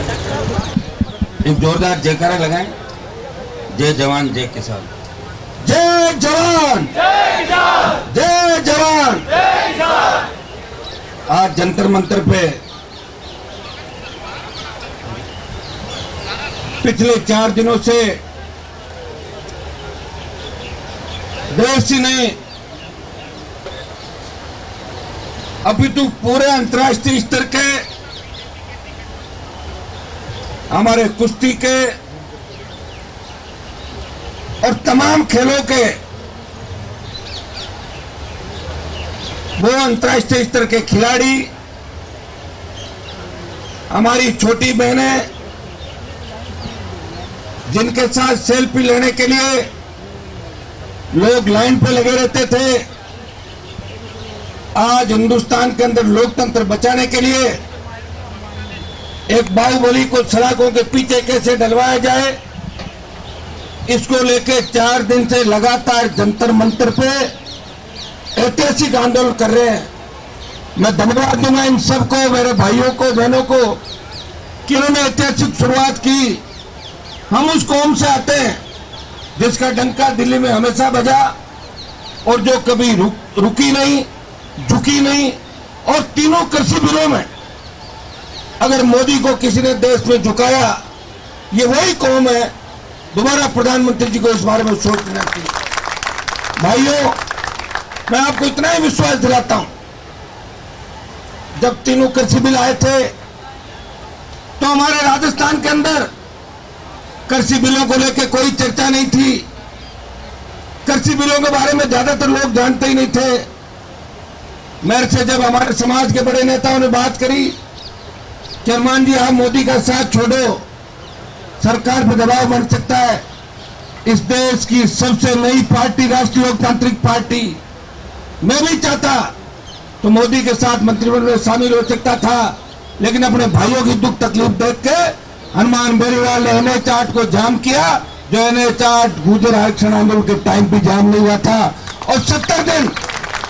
एक जोरदार जयकारा लगाएँ। जय जवान, जय किसान। जय जवान! जय जवान! आज जंतर मंतर पे पिछले चार दिनों से देश ही नहीं अभी तो पूरे अंतर्राष्ट्रीय स्तर के हमारे कुश्ती के और तमाम खेलों के वो अंतर्राष्ट्रीय स्तर के खिलाड़ी, हमारी छोटी बहनें, जिनके साथ सेल्फी लेने के लिए लोग लाइन पे लगे रहते थे, आज हिंदुस्तान के अंदर लोकतंत्र बचाने के लिए एक बाहुबली को सड़कों के पीछे कैसे डलवाया जाए इसको लेके चार दिन से लगातार जंतर मंतर पे ऐतिहासिक आंदोलन कर रहे हैं। मैं धन्यवाद दूँगा इन सबको मेरे भाइयों को बहनों को कि उन्होंने ऐतिहासिक शुरुआत की। हम उस कौम से आते हैं जिसका डंका दिल्ली में हमेशा बजा और जो कभी रुक, रुकी नहीं झुकी नहीं और तीनों कृषि बिलों में अगर मोदी को किसी ने देश में झुकाया, ये वही कौम है, दोबारा प्रधानमंत्री जी को इस बारे में सोचना चाहिए। भाइयों, मैं आपको इतना ही विश्वास दिलाता हूँ, जब तीनों कृषि बिल आए थे तो हमारे राजस्थान के अंदर कृषि बिलों को लेकर कोई चर्चा नहीं थी। कृषि बिलों के बारे में ज़्यादातर लोग जानते ही नहीं थे। मेरे से जब हमारे समाज के बड़े नेताओं ने बात करी हनुमान जी, आप मोदी का साथ छोड़ो। सरकार पर दबाव बन सकता है। इस देश की सबसे नई पार्टी, राष्ट्रीय लोकतांत्रिक पार्टी। मैं भी चाहता तो मोदी के साथ मंत्रिमंडल में शामिल हो सकता था, लेकिन अपने भाइयों की दुख तकलीफ़ देख के हनुमान बेरीवाल ने एनए चार्ट को जाम किया, जो एनए चार्ट गुजर आरक्षण आंदोलन के टाइम भी जाम नहीं हुआ था। और सत्तर दिन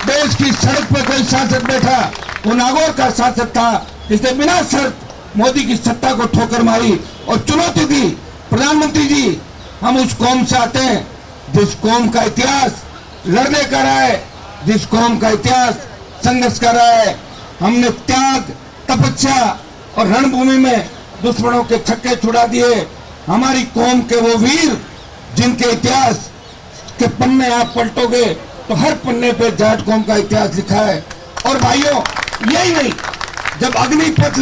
देश की सड़क पर कोई शासक बैठा, वो नागौर का शासक था, जिसने बिना शर्त मोदी की सत्ता को ठोकर मारी और चुनौती दी। प्रधानमंत्री जी, हम उस कौम से आते हैं जिस कौम का इतिहास लड़ने का रहा है, जिस कौम का इतिहास संघर्ष कर रहा है। हमने त्याग, तपस्या और रणभूमि में दुश्मनों के छक्के छुड़ा दिए। हमारी कौम के वो वीर जिनके इतिहास के पन्ने आप पलटोगे तो हर पन्ने पे जाट कौम का इतिहास लिखा है। और भाइयों, यही नहीं, जब अग्निपथ